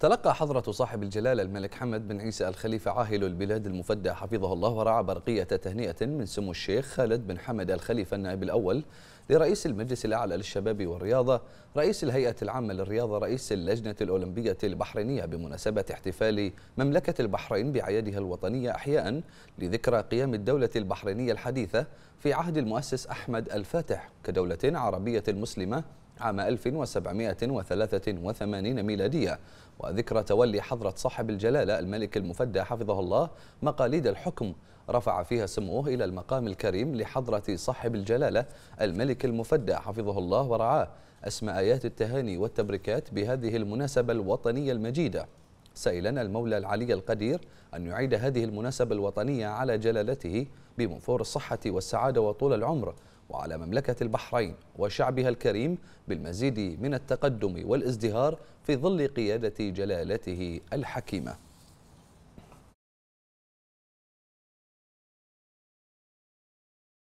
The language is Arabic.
تلقى حضرة صاحب الجلالة الملك حمد بن عيسى الخليفة عاهل البلاد المفدى حفظه الله ورعى برقية تهنئة من سمو الشيخ خالد بن حمد الخليفة النائب الأول لرئيس المجلس الأعلى للشباب والرياضة رئيس الهيئة العامة للرياضة رئيس اللجنة الأولمبية البحرينية بمناسبة احتفال مملكة البحرين بأعيادها الوطنية أحياء لذكرى قيام الدولة البحرينية الحديثة في عهد المؤسس أحمد الفاتح كدولة عربية مسلمة عام 1783 ميلادية. وذكرى تولي حضرة صاحب الجلالة الملك المفدى حفظه الله مقاليد الحكم. رفع فيها سموه إلى المقام الكريم لحضرة صاحب الجلالة الملك المفدى حفظه الله ورعاه. أسمى آيات التهاني والتبركات بهذه المناسبة الوطنية المجيدة. سائلا المولى العلي القدير أن يعيد هذه المناسبة الوطنية على جلالته بمنفور الصحة والسعادة وطول العمر. وعلى مملكة البحرين وشعبها الكريم بالمزيد من التقدم والازدهار في ظل قيادة جلالته الحكيمة.